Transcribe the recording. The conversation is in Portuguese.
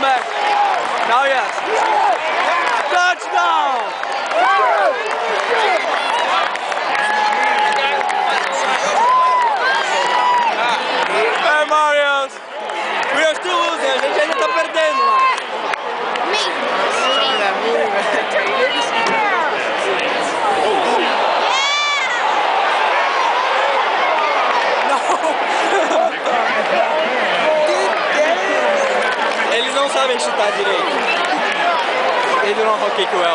back. Now yes. não sabem chutar direito. They do not hockey well.